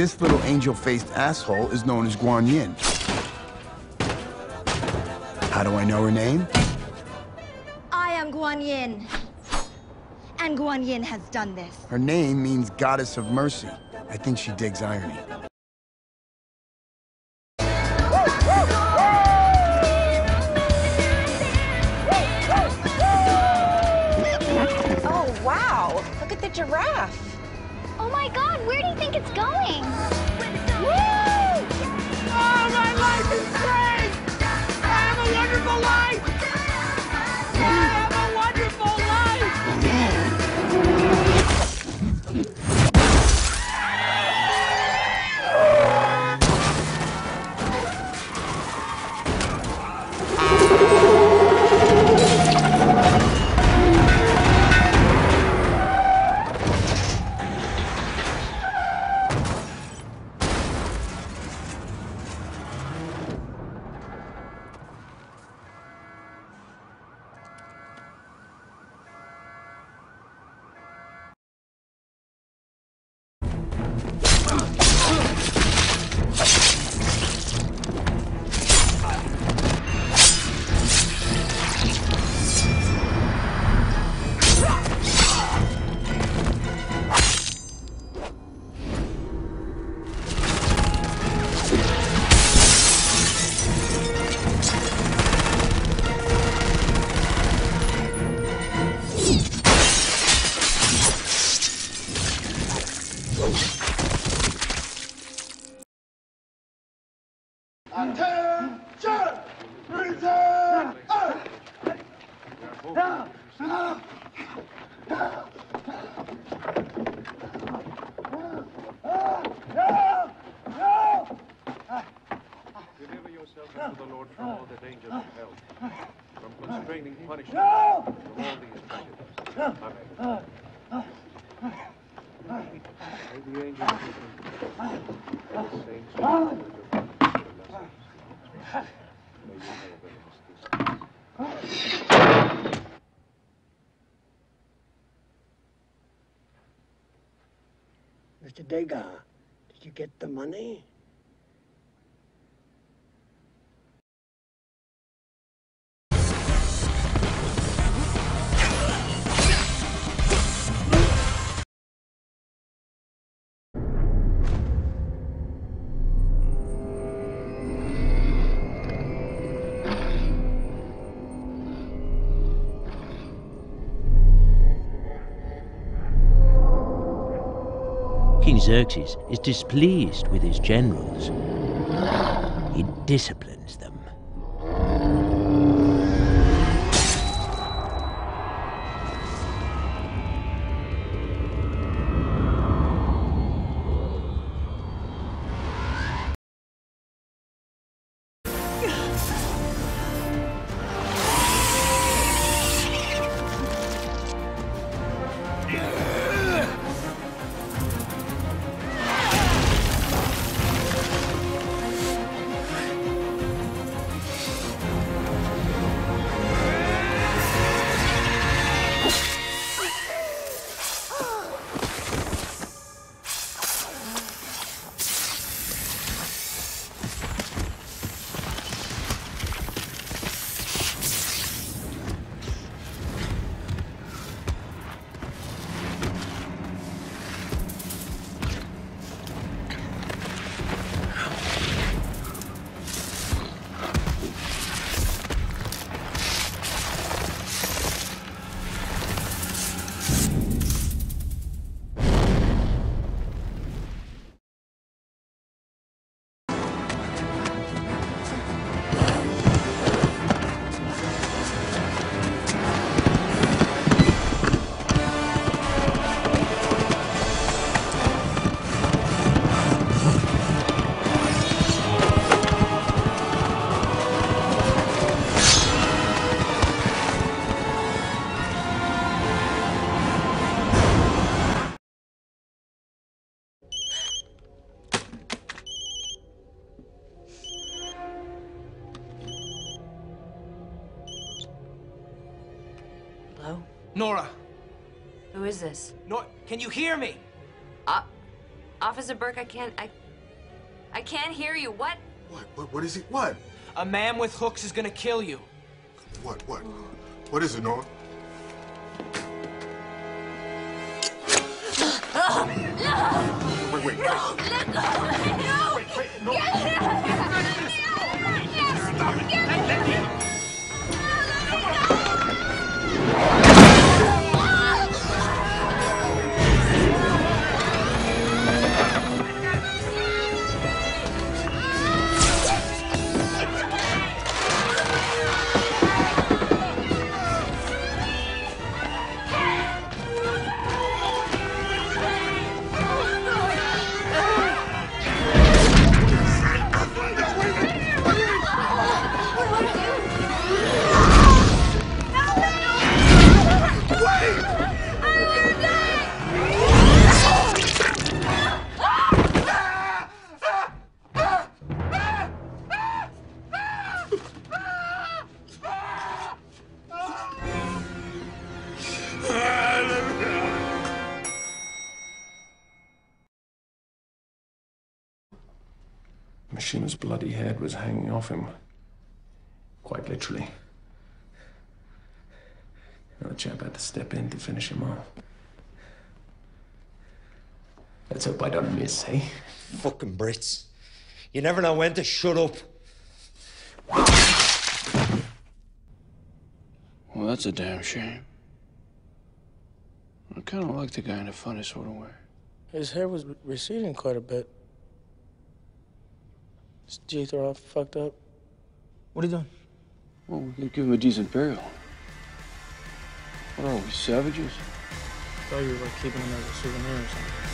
this little angel-faced asshole is known as Guan Yin. How do I know her name? I am Guan Yin. And Guan Yin has done this. Her name means Goddess of Mercy. I think she digs irony. Think it's going? Mr. Dega, did you get the money? Xerxes is displeased with his generals. He disciplines them. Nora! Who is this? Nora, can you hear me? Uh, Officer Burke, I can't. I. I can't hear you. What? What? What? What is it? What? A man with hooks is gonna kill you. What? What? What is it, Norm? Wait, wait. No! Let go! Mishima's bloody head was hanging off him. Quite literally. And the chap had to step in to finish him off. Let's hope I don't miss, eh? Fucking Brits. You never know when to shut up. Well, that's a damn shame. I kind of like the guy in a funny sort of way. His hair was receding quite a bit. His teeth are all fucked up. What are you doing? Well, we could give him a decent burial. What are we, savages? I thought you were like keeping him as a souvenir or something.